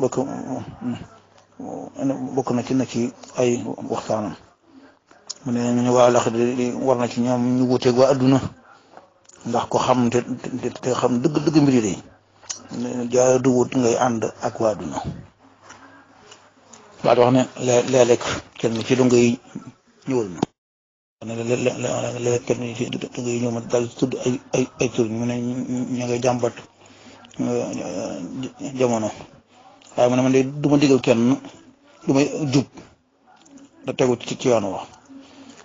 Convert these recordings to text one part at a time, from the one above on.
bokk bokk na ci na ci ay waxtaanam mu ne ñu ne waa lax di war na ci ñoom ñu wuteeg waa adduna ndax ko xam te te xam dëgg dëgg mbir yi de jaa du wut ngay ànd ak waa adduna baat wax ne léeg-léeg kenn ci lu ngay ñëwal na léeg-léeg kenn ci dëkk yi ñëw ma dal tudd ay ay ay tur ñu ne ña ngay jàmbat jamono waaye man man de du ma digal kenn du may jub da tegu ci ci yoon wax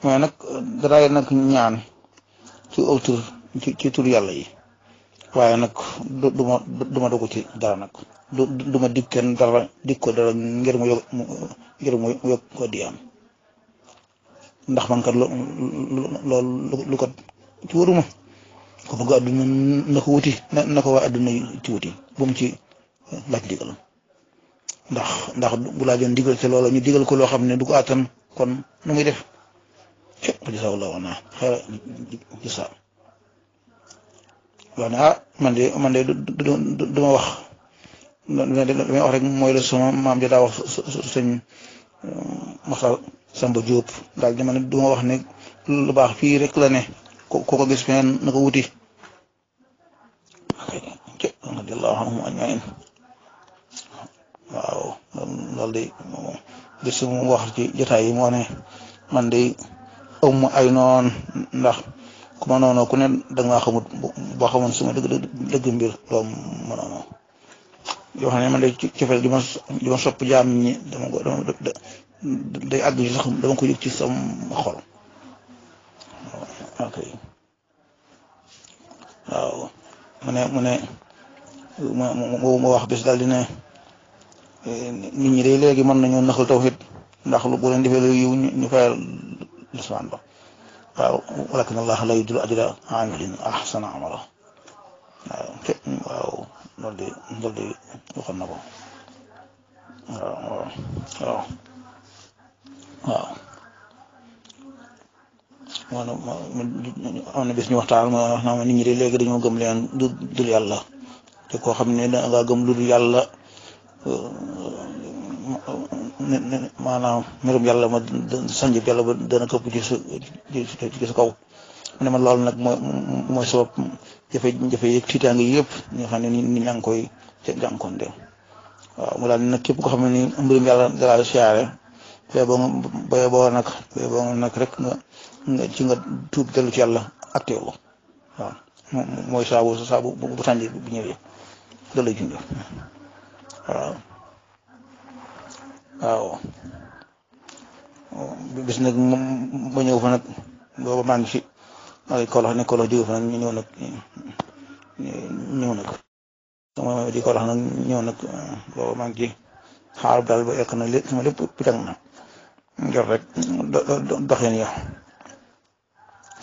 mais nag daraay nag ñaan ci aw tur ci ci tur yàlla yi waaye nag du du ma du ma dugg ci dara nag du du ma dig kenn dara dig ko dara ngir mu yokk ngir mu yokk ko di am ndax man kat loo loolu lu kat ci waruma ko bëgg àdduna na ko wuti na ko waa àdduna ci wuti bu mu ci laaj digal ndax ndax bu laajoon digal ci loolu ñu digal ko loo xam ne du ko àttan kon nu muy def ci ko jasa wala wana xara jasa waaw ah man de man de du ma wax damay wax rek mooy la sama maam ji daa wax sëñ Maxal Samba Diop daal di ma ne du ma wax ne lu baax fii rek la ne ko ko gis feneen na ko wuti radiyallahu anhum ajmain waaw loolu de di su mu wax ci jotaay yi moo ne man de ëmm ay noon ndax ku ma noonu ku ne da ngaa xamut boo xamoon suma dëgg dëgg mbir doo ma noonu yoo xam ne man de cofeel gi ma gi ma sopp jaam ñi dama ko dama day àgg ci sax dama ko yëg ci sama xol ok waaw mu ne mu ne mu wax bis daal di ne nit ñi day léegi mën nañoo naxal tawhid ndax lu bu leen defee lu yiw ñu fayal lismaan ba waaw walakin allah la yudul ajra amilin ahsana amala waaw te waaw loolu de loolu de waxoon na ko waaw waaw waaw maanaam am na bis ñu waxtaan ma wax naa ma nit ñi de léegi dañoo gëm leen du dul yàlla te koo xam ne da nga gëm lu dul yàlla maanaam mbirum yàlla ma sanj yàlla ba dana këpp ci sa ci sa kaw mu ne ma loolu nag mooy mooy sabab jafe-jafe yeeg tiitaange yëpp ñi nga xam ne nit ñaa ngi koy jànkoonte waaw mu daal nag képp ko xam ne ni mbirum yàlla dalaa siyaare bee boo bee boo nag bee boo nag rek nga nga ci nga tuub dellu ci yàlla ak teewlu waaw mooy saabu saabu bu sànni bu ñëwee loolu lay junj waaw waaw bis nag ma ñëw fa nag booba maa ngi si maa ngi kolo ne kolo jóge fa nag ñu ñëw nag ñëw nag sama di ko wax nag ñëw nag booba maa ngi ci xaal daal ba ekk na lépp sama lépp pitang na ngir rek doxin ya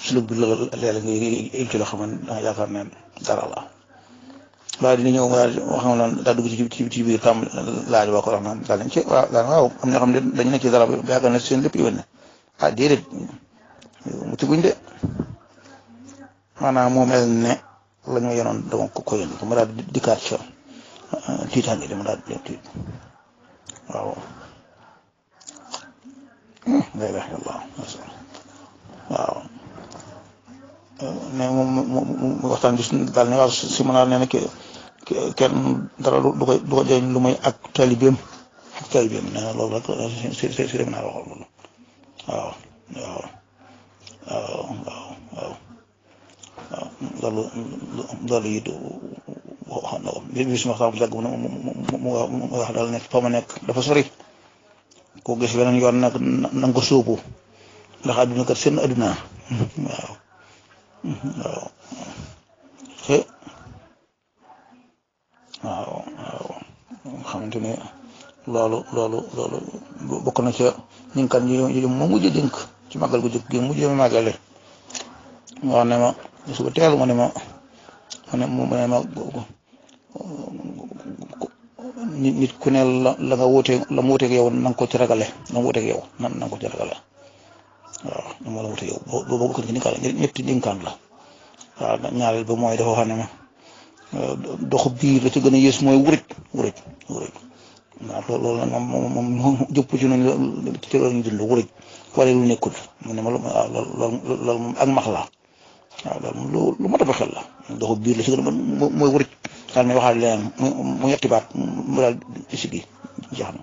suluk bi loolu léeg-léeg nga yëg ci loo xam ne danga yaakaar ne dara la waaye dina ñëw daal wax nga naan daa dugg ci ci ci biir tam laaj boo ko wax naan daal nañ ci waaw daal waaw am na xam ne dañu nekk ci dara ba yaakaar ne seen lépp yoon ne ah déedéet mu tiguñ de maanaam mu mel ne la ñu yenoon dama ko ko yónni mu daal di dikkaat ca tiitaange di mu daal di tiit waaw la ilaha illallah waaw ne moom mu waxtaan gis daal ne waaw si mën naa ne ne kenn dara du ko du ko jëriñ lu muy ak taalibeem ak taalibeem nee na loolu rek si si si dem naa waxoon loolu waaw waaw waaw waaw waaw loolu loolu it waxoon na ko bi bis ma waxtaan bu yàgg mu wax daal ne fa ma nekk dafa sori ku gis beneen yoon nag na nga ko sóobu ndax adduna kat seen adduna waaw waaw waaw waaw nga xamante ne loolu loolu loolu bokk na ca ñi kan yi ma mujj dénk ci màggal gu jëkk gi mujj ma màggale ma wax ne ma suba teel ma ne ma ma ne ma ne ma nit nit ku ne la la nga wuuteeg la mu wuuteeg yow na nga ko ci ragale na mu wuuteeg yow na nga ko ci ragale waaw ñu mën a wute yow boo boo bokk ci ndénkaan ñetti ndénkaan la waaw ñaareel ba mooy dafa wax ne ma doxu biir la ci gën a yées mooy wuruj wuruj wuruj waaw loolu nag moom moom moom jëpp ci noonu ci loolu ñu dund wuruj wala lu nekkul mu ne ma waaw loolu loolu moom ak max la waaw loolu moom lu lu mat a xel la doxu biir la ci gën a mooy wuruj daal may waxaat leneen mu ñetti baat mu daal di sigi jeex na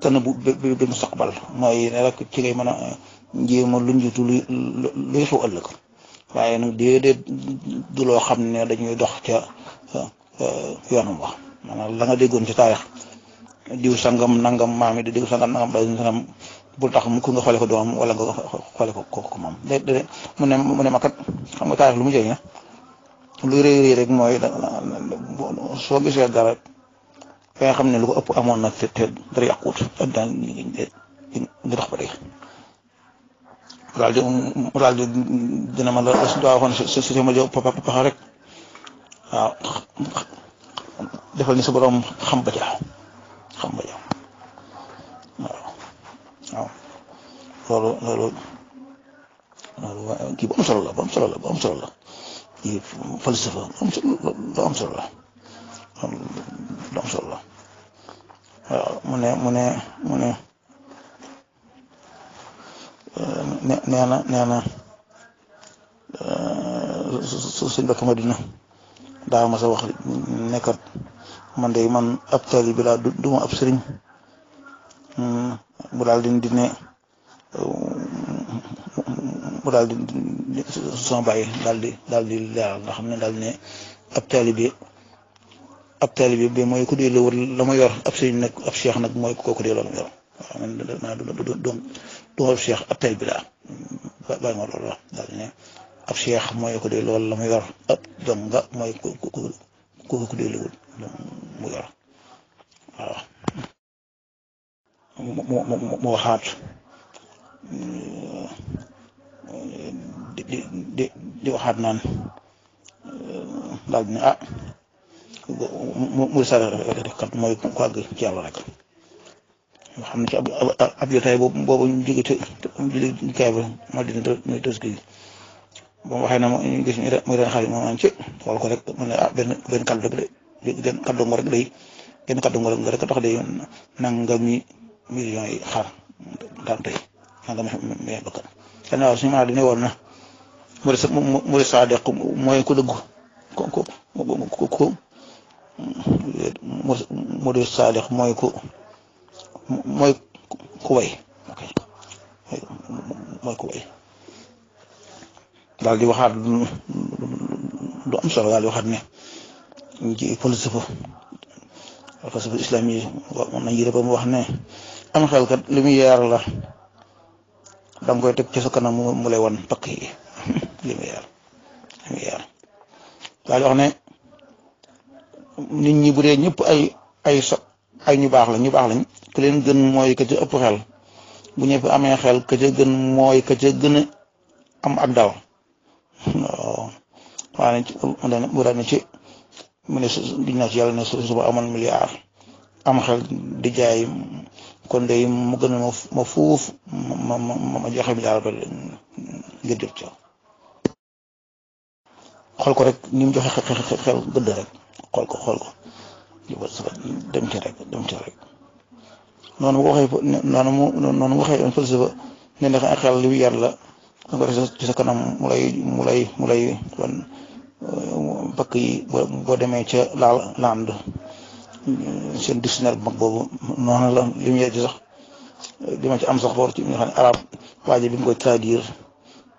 tana bu bi mustaqbal mooy ne rek ci ngay mën a jéema lu njiitu lu luy xew ëllëg waaye nag déedéet du loo xam ne dañuy dox ca yoonam wax maanaam la nga déggoon ci taarix diw sangam nangam maam yi di diw sangam nangam bay sangam bul tax mu ko nga xoole ko doomam wala nga xoole ko kooku moom de de mu ne mu ne ma kat xam nga taarix lu mu jëriñ lu rëy rëy rek mooy soo gisee dara fa nga xam ne lu ko ëpp amoon na te te dara yàquut daan di dox ba tey daal di mu daal di dina ma la daa waxoon si si ma jox papa papa rek waaw defal ni sa borom xam ba jaaw xam ba jaaw waaw waaw loolu loolu kii bu am solo la bu am solo la bu am solo la kii falsafa lu am solo la lu am solo la waaw mu ne mu ne mu ne nee na nee na su suñ bakk Madina daa ma sa wax nekkat man de man ab taalibe bi laa du ma ab sëriñ mu daal di ne mu daal di son bàyyi daal di daal di leeral nga xam ne daal ne ab taalibe ab taalibe bi mooy ku dee lawul la ma yor ab sëñ nag ab cheikh nag mooy kooku dee loolu yor waaw man maa du du du du ab cheikh ab taalibe laa bàyyi ma loolu wax daal ne ab cheikh mooy ku dee loolu la ma yor ab dong nga mooy ku ku ku ku dee lawul mu yor waaw. mu waxaat di di di waxaat naan daal di ne ah mu mu sara kat mooy ku àgg ci yàlla rek nga xam ne ci ab ab jotaay boobu boobu ñu jóge te julli kaay ba moo di muy tës gi ba mu waxee na ñu gis muy ren xarit moom naan ci xool ko rek mu ne ah benn benn kàddu rek de genn kàddu nga rek day genn kàddu nga rek tax day nangami millions yi xar daan tey nangami millions bakkan kenn waaw suñu maanaam dina woon na mu des mu des saa deq mooy ku dëgg ku ku ku ku mu des saa deq mooy ku mooy ku way mooy ku way daal di waxaat lu am solo daal di waxaat ne ci falsafa falsafa islam yi moom nañ yëre ba mu wax ne am xel kat li muy yaar la da nga koy teg ci sa kanam mu lay wan pakk yi li muy yaar li muy yaar daal di wax ne nit ñi bu dee ñëpp ay ay so ay ñu baax la ñu baax lañ ku leen gën mooy ka ca ëpp xel bu ñëpp amee xel ka ca gën mooy ka ca gën a am ak dal waaw waaye nag bu daan ci mu ne diñ naa ci yàlla ne suba amoon milliard am xel di jaay kon day mu gën a ma fuuf ma ma ma joxe milliard ba ngir jot ca xool ko rek ni mu joxe xel gëdd rek xool ko xool ko jubal sa dem ci rek dem ci rek noonu mu waxee noonu mu noonu mu waxee yoon falsafa ne ne xel li yar la da ko def ci sa kanam mu lay mu lay mu lay kon pakk yi boo demee ca laal land seen dictionnaire bu mag boobu noonu la li mu yar ci sax li ma ci am sax boor ci nga xam ne arab waaje bi mu koy traduire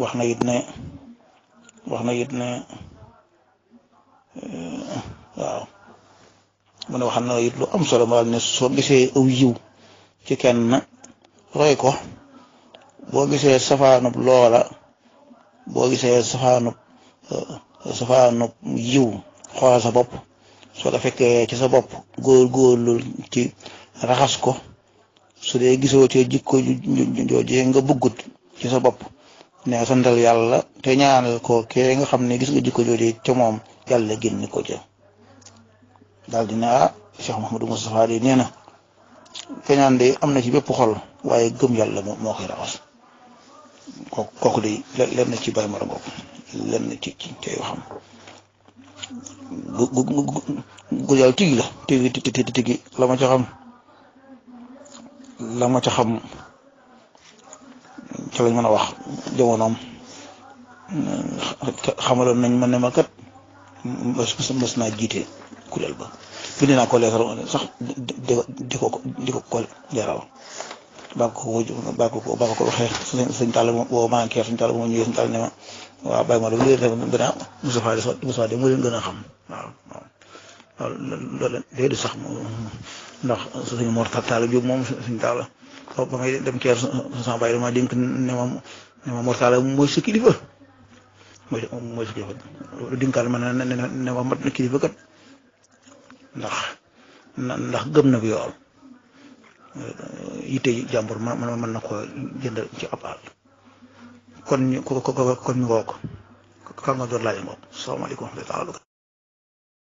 wax na it ne wax na it ne waaw mu ne wax na it lu am solo ma ne soo gisee aw yiw ci kenn roy ko boo gisee safaanub loola boo gisee safaanub safaanub yiw xoolal sa bopp soo ko fekkee ci sa bopp góor-góorlu ci raxas ko su dee gisoo ci jikko joojee nga bëggut ci sa bopp ne santal yàlla te ñaanal ko kee nga xam ne gis nga jikko joojee ca moom yàlla génn ko ca daal dina ah Cheikh Mouhamadou Moustapha di nee na keñaan de am na ci bépp xol waaye gëm yàlla moo koy raxas kooku de lenn ci bàyyi ma la lenn ci ci tey xam gu gu gu gu yàlla tigi la tigi tigi tigi la ma ca xam la ma ca xam ca lañ mën a wax jamonoom xamaloon nañ ma ne ma kat mës mës naa jiite kuréel ba bind naa ko leeral sax di ko di ko ko leeral baa ko ko baa ko ko baa ko waxee suñ suñ tàll boo manqué suñ tàll boo ñëwee suñ tàll ne ma waaw bàyyi ma dama leen def gën a Moustapha de Moustapha de moo leen gën a xam waaw waaw waaw loolu day du sax ndax suñu mor taal jóg moom suñ taal ba may dem keer sama bàyyi dama dénk ne ma ne ma mor taal mooy sa kilifa mooy mooy sa kilifa dinkaal ma ne ne ne ma mat na kilifa kat ndax ndax gëm na bi yool yitte jàmbur ma man mën na ko jënd ci ab àll kon ñu ko ko kon ñu woo ko ka nga door laaj ngoog salaamaaleykum wa rahmatulah